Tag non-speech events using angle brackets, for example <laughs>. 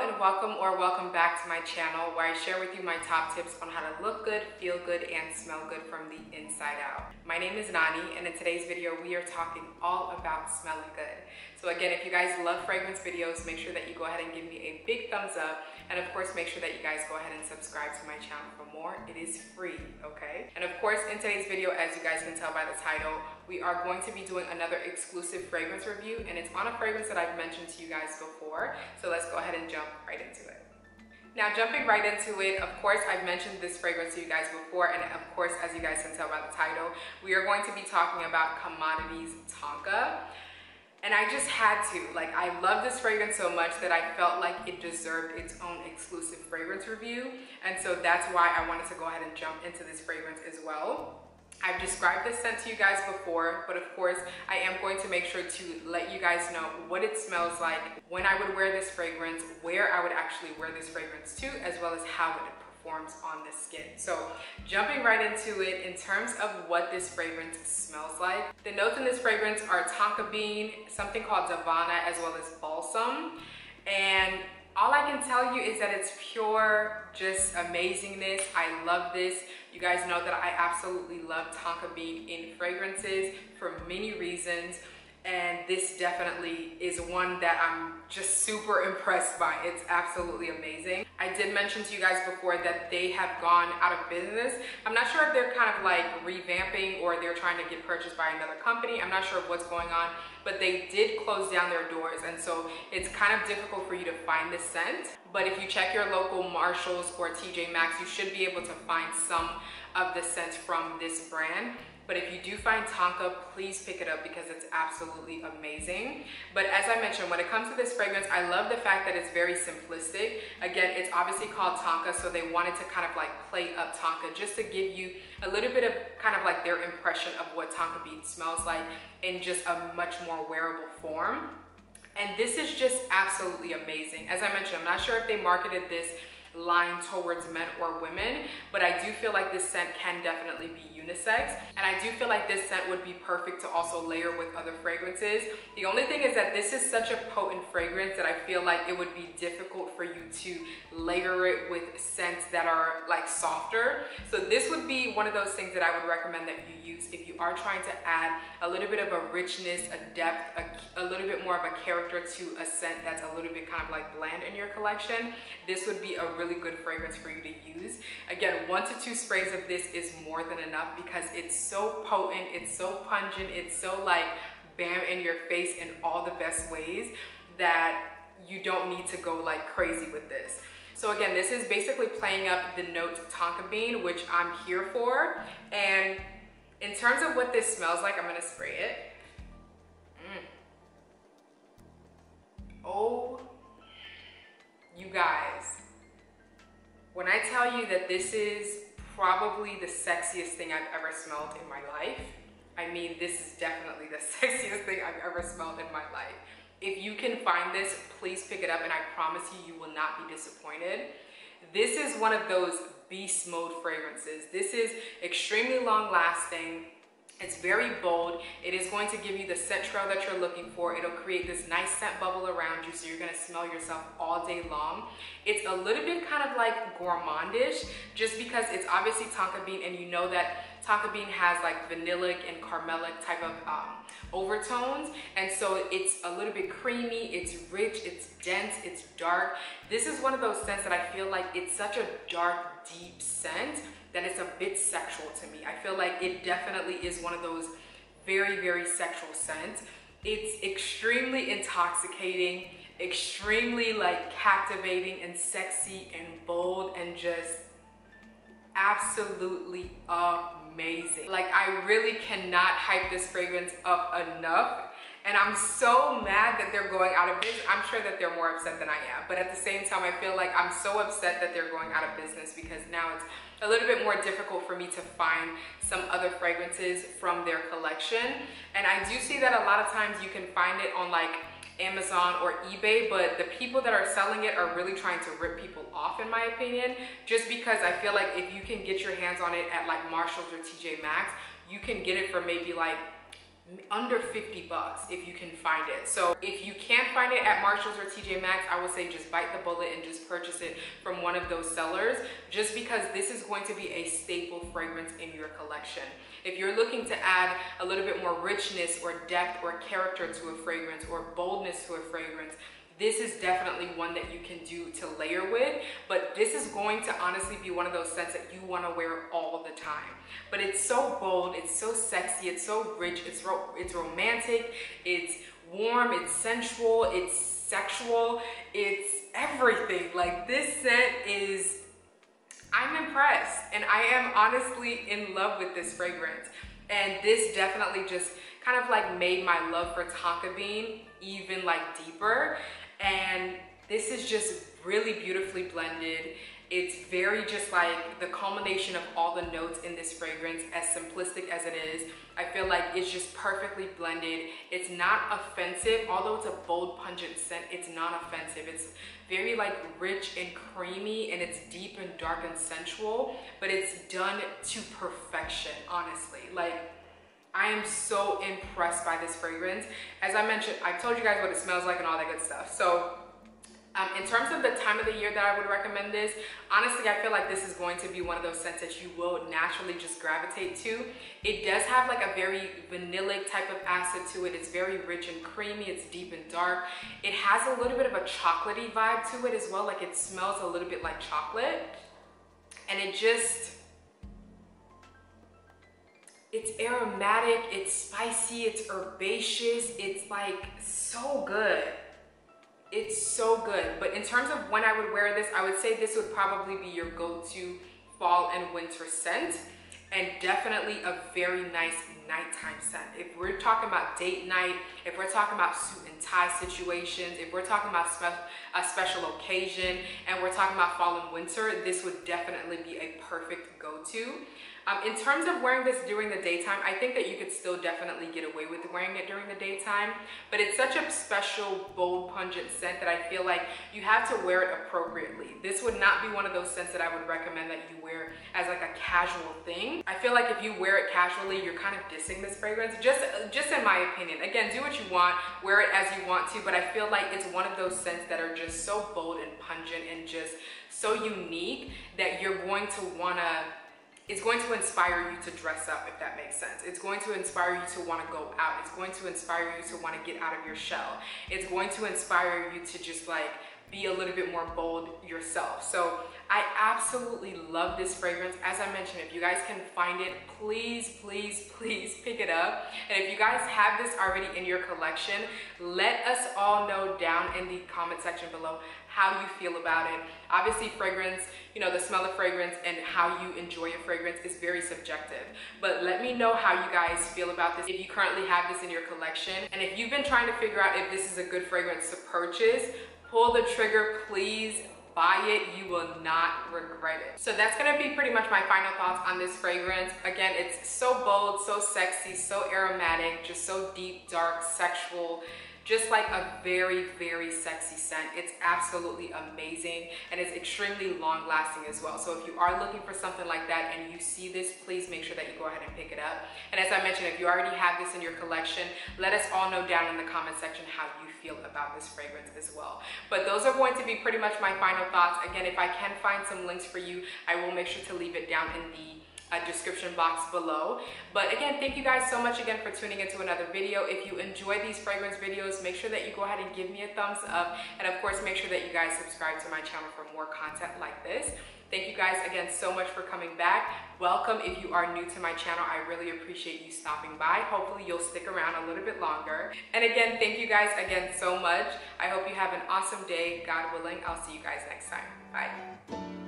and welcome or welcome back to my channel where I share with you my top tips on how to look good, feel good, and smell good from the inside out. My name is Nani and in today's video we are talking all about smelling good. So again, if you guys love fragrance videos, make sure that you go ahead and give me a big thumbs up and of course make sure that you guys go ahead and subscribe to my channel for more. It is free, okay? And of course in today's video, as you guys can tell by the title, we are going to be doing another exclusive fragrance review and it's on a fragrance that I've mentioned to you guys before. So let's go ahead and jump right into it. Now jumping right into it, of course I've mentioned this fragrance to you guys before and of course as you guys can tell by the title, we are going to be talking about Commodity's Tonka. And I just had to, like I love this fragrance so much that I felt like it deserved its own exclusive fragrance review. And so that's why I wanted to go ahead and jump into this fragrance as well. I've described this scent to you guys before, but of course, I am going to make sure to let you guys know what it smells like, when I would wear this fragrance, where I would actually wear this fragrance to, as well as how it performs on the skin. So jumping right into it, in terms of what this fragrance smells like, the notes in this fragrance are tonka bean, something called Davana, as well as balsam. And all I can tell you is that it's pure, just amazingness. I love this. You guys know that I absolutely love tonka bean in fragrances for many reasons and this definitely is one that I'm just super impressed by. It's absolutely amazing. I did mention to you guys before that they have gone out of business. I'm not sure if they're kind of like revamping or they're trying to get purchased by another company. I'm not sure what's going on, but they did close down their doors. And so it's kind of difficult for you to find the scent. But if you check your local Marshalls or TJ Maxx, you should be able to find some of the scents from this brand. But if you do find Tonka, please pick it up because it's absolutely amazing. But as I mentioned, when it comes to this fragrance, I love the fact that it's very simplistic. Again, it's obviously called Tonka, so they wanted to kind of like play up Tonka just to give you a little bit of kind of like their impression of what Tonka bean smells like in just a much more wearable form. And this is just absolutely amazing. As I mentioned, I'm not sure if they marketed this line towards men or women, but I do feel like this scent can definitely be unisex. And I do feel like this scent would be perfect to also layer with other fragrances. The only thing is that this is such a potent fragrance that I feel like it would be difficult for you to layer it with scents that are like softer. So this would be one of those things that I would recommend that you use if you are trying to add a little bit of a richness, a depth, a, a little bit more of a character to a scent that's a little bit kind of like bland in your collection. This would be a really good fragrance for you to use. Again, one to two sprays of this is more than enough because it's so potent, it's so pungent, it's so like bam in your face in all the best ways that you don't need to go like crazy with this. So again, this is basically playing up the note tonka bean, which I'm here for. And in terms of what this smells like, I'm gonna spray it. Mm. Oh, you guys, when I tell you that this is probably the sexiest thing I've ever smelled in my life, I mean, this is definitely the <laughs> sexiest thing I've ever smelled in my life. If you can find this, please pick it up and I promise you, you will not be disappointed. This is one of those beast mode fragrances. This is extremely long lasting. It's very bold. It is going to give you the scent trail that you're looking for. It'll create this nice scent bubble around you so you're gonna smell yourself all day long. It's a little bit kind of like gourmandish just because it's obviously tonka bean and you know that tonka bean has like vanillic and caramelic type of um, overtones. And so it's a little bit creamy, it's rich, it's dense, it's dark. This is one of those scents that I feel like it's such a dark, deep scent that it's a bit sexual to me. I feel like it definitely is one of those very, very sexual scents. It's extremely intoxicating, extremely like captivating and sexy and bold and just absolutely amazing. Like I really cannot hype this fragrance up enough. And I'm so mad that they're going out of business. I'm sure that they're more upset than I am. But at the same time, I feel like I'm so upset that they're going out of business because now it's a little bit more difficult for me to find some other fragrances from their collection. And I do see that a lot of times you can find it on like Amazon or eBay, but the people that are selling it are really trying to rip people off in my opinion, just because I feel like if you can get your hands on it at like Marshalls or TJ Maxx, you can get it for maybe like under 50 bucks if you can find it. So if you can't find it at Marshalls or TJ Maxx, I would say just bite the bullet and just purchase it from one of those sellers just because this is going to be a staple fragrance in your collection. If you're looking to add a little bit more richness or depth or character to a fragrance or boldness to a fragrance, this is definitely one that you can do to layer with, but this is going to honestly be one of those scents that you wanna wear all the time. But it's so bold, it's so sexy, it's so rich, it's, ro it's romantic, it's warm, it's sensual, it's sexual, it's everything. Like this scent is, I'm impressed and I am honestly in love with this fragrance. And this definitely just kind of like made my love for tonka bean even like deeper. And this is just really beautifully blended. It's very just like the culmination of all the notes in this fragrance, as simplistic as it is. I feel like it's just perfectly blended. It's not offensive, although it's a bold, pungent scent, it's not offensive. It's very like rich and creamy and it's deep and dark and sensual, but it's done to perfection, honestly. Like I am so impressed by this fragrance. As I mentioned, I've told you guys what it smells like and all that good stuff. So um, in terms of the time of the year that I would recommend this, honestly, I feel like this is going to be one of those scents that you will naturally just gravitate to. It does have like a very vanillic type of acid to it. It's very rich and creamy. It's deep and dark. It has a little bit of a chocolatey vibe to it as well. Like it smells a little bit like chocolate. And it just, it's aromatic, it's spicy, it's herbaceous, it's like so good. It's so good. But in terms of when I would wear this, I would say this would probably be your go-to fall and winter scent and definitely a very nice nighttime scent. If we're talking about date night, if we're talking about suit and tie situations, if we're talking about spe a special occasion, and we're talking about fall and winter, this would definitely be a perfect go-to. Um, in terms of wearing this during the daytime, I think that you could still definitely get away with wearing it during the daytime, but it's such a special, bold, pungent scent that I feel like you have to wear it appropriately. This would not be one of those scents that I would recommend that you wear as like a casual thing. I feel like if you wear it casually, you're kind of dissing this fragrance, just, just in my opinion. Again, do what you want, wear it as you want to, but I feel like it's one of those scents that are just so bold and pungent and just so unique that you're going to wanna it's going to inspire you to dress up, if that makes sense. It's going to inspire you to want to go out. It's going to inspire you to want to get out of your shell. It's going to inspire you to just like be a little bit more bold yourself. So I absolutely love this fragrance. As I mentioned, if you guys can find it, please, please, <laughs> please pick it up. And if you guys have this already in your collection, let us all know down in the comment section below how you feel about it. Obviously fragrance, you know, the smell of fragrance and how you enjoy a fragrance is very subjective. But let me know how you guys feel about this if you currently have this in your collection. And if you've been trying to figure out if this is a good fragrance to purchase, pull the trigger, please buy it, you will not regret it. So that's gonna be pretty much my final thoughts on this fragrance. Again, it's so bold, so sexy, so aromatic, just so deep, dark, sexual, just like a very, very sexy scent. It's absolutely amazing and it's extremely long lasting as well. So if you are looking for something like that and you see this, please make sure that you go ahead and pick it up. And as I mentioned, if you already have this in your collection, let us all know down in the comment section how you feel about this fragrance as well. But those are going to be pretty much my final thoughts. Again, if I can find some links for you, I will make sure to leave it down in the uh, description box below. But again, thank you guys so much again for tuning into another video. If you enjoy these fragrance videos, make sure that you go ahead and give me a thumbs up. And of course, make sure that you guys subscribe to my channel for more content like this. You guys again so much for coming back. Welcome if you are new to my channel. I really appreciate you stopping by. Hopefully you'll stick around a little bit longer. And again, thank you guys again so much. I hope you have an awesome day. God willing, I'll see you guys next time. Bye.